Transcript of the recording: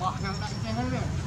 哇这么大一个健